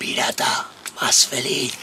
pirata más feliz.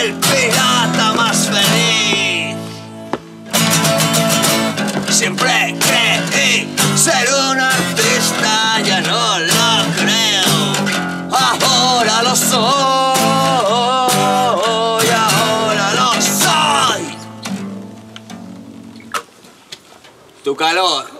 el pirata más feliz. Siempre creí ser un artista, ya no lo creo. Ahora lo soy, ahora lo soy. Tu calor.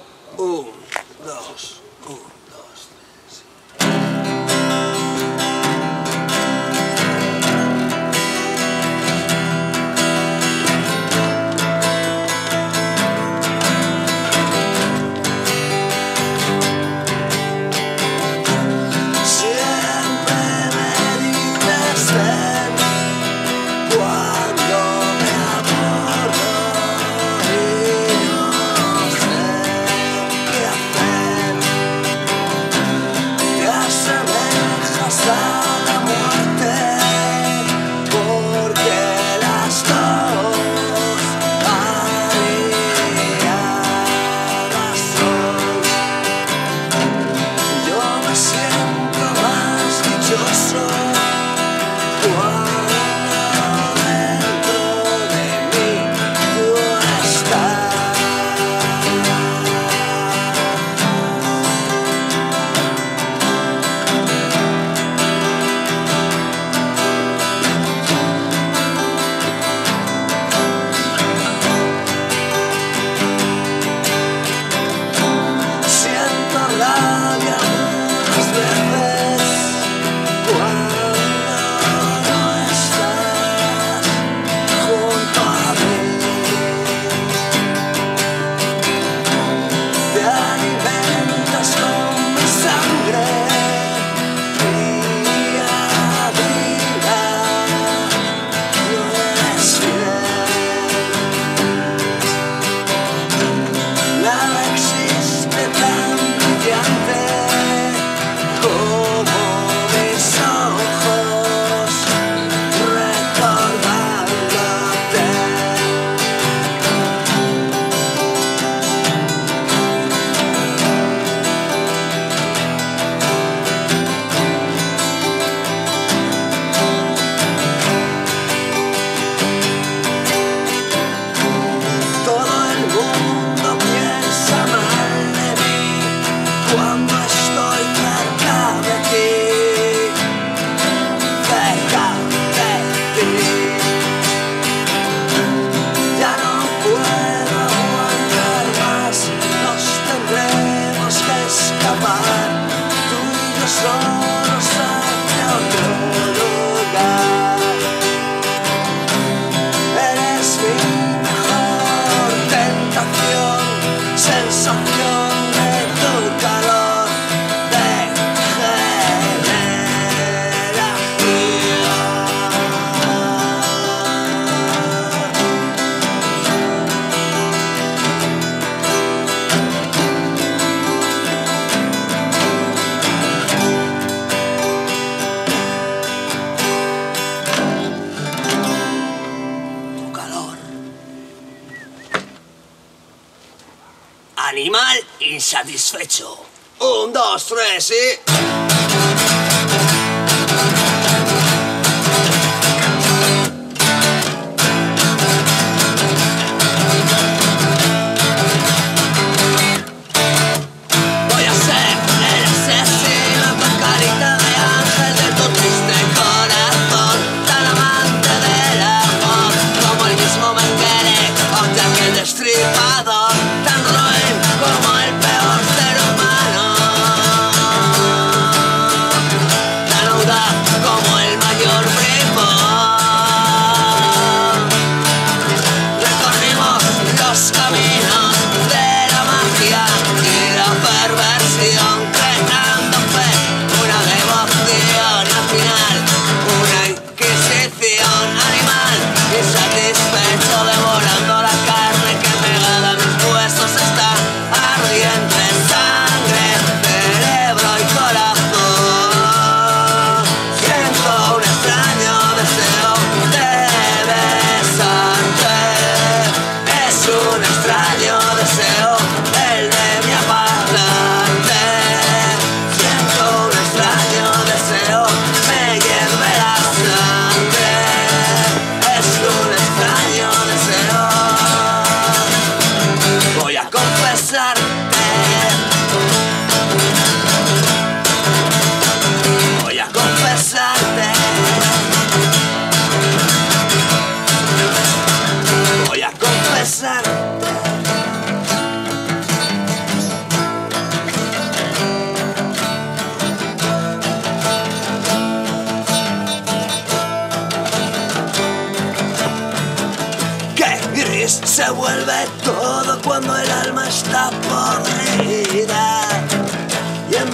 insatisfecho. Un, dos, tre, sì.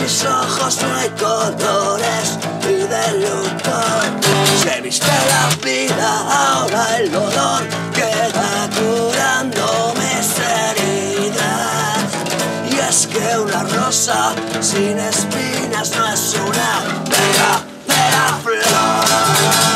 mis ojos no hay colores y de luto Se viste la vida, ahora el dolor queda curando mis heridas Y es que una rosa sin espinas no es una bella, bella flor.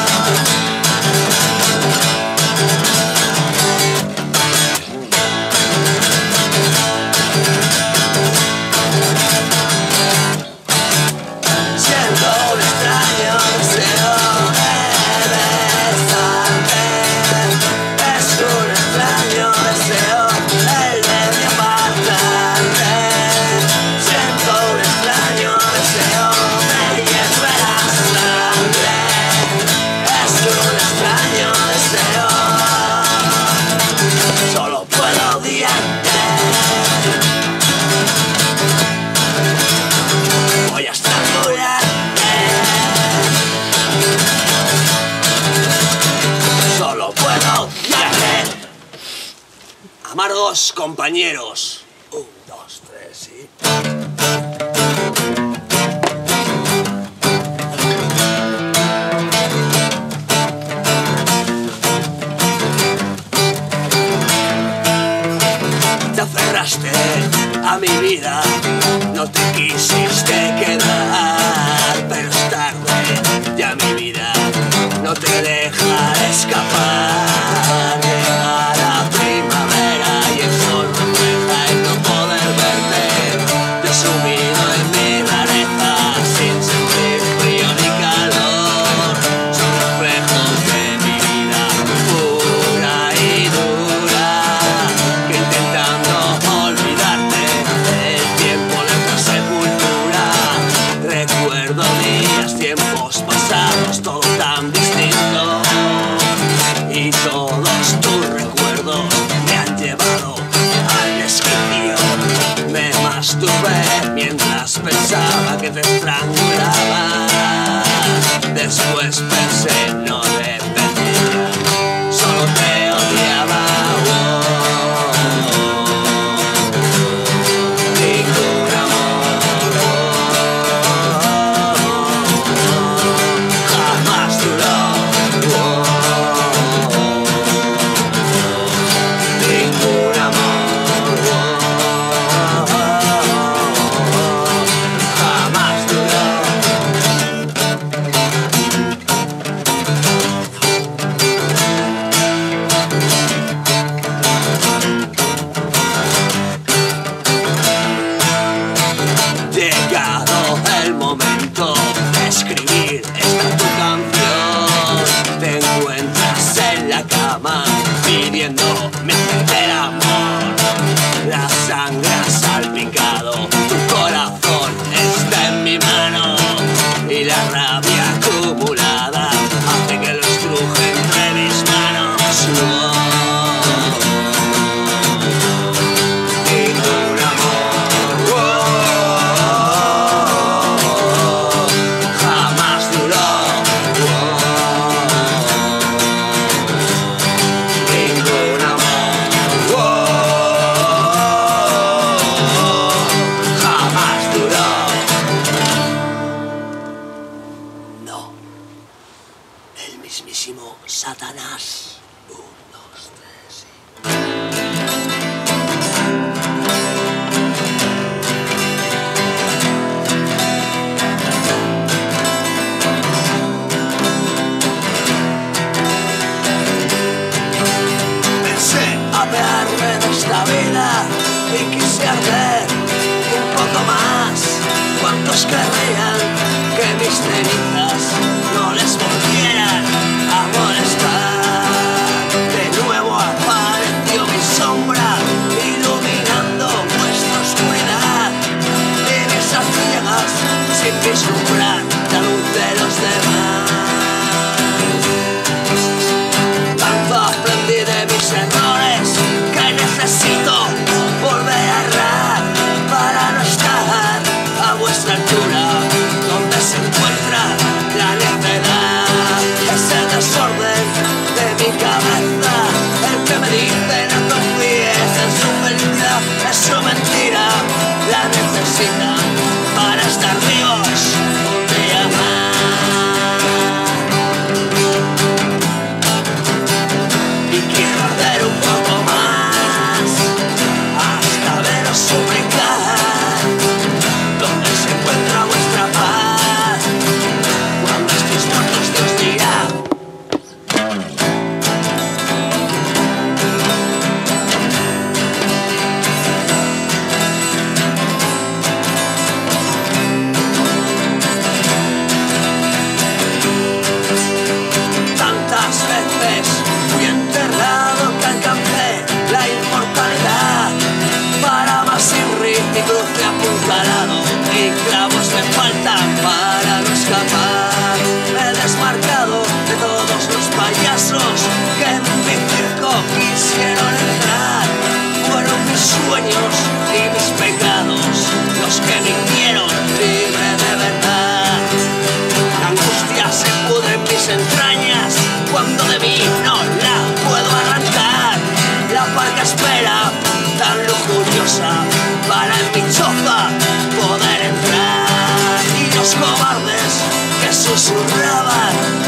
Compañeros. Un, dos, tres y... te aferraste a mi vida, no te quisiste quedar. bailar. Thank you. no la puedo arrancar. La parca espera, tan lujuriosa, para en mi choza poder entrar. Y los cobardes que susurraban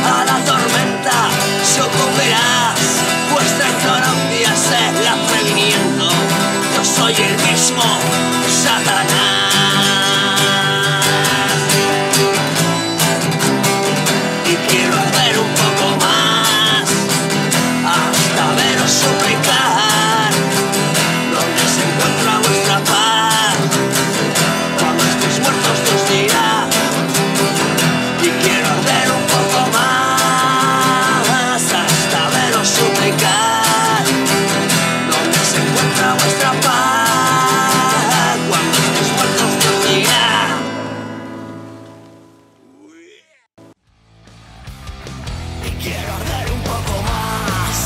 Quiero arder un poco más,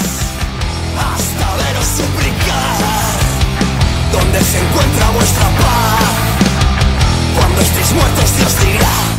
hasta veros suplicar, donde se encuentra vuestra paz. Cuando estéis muertos Dios dirá.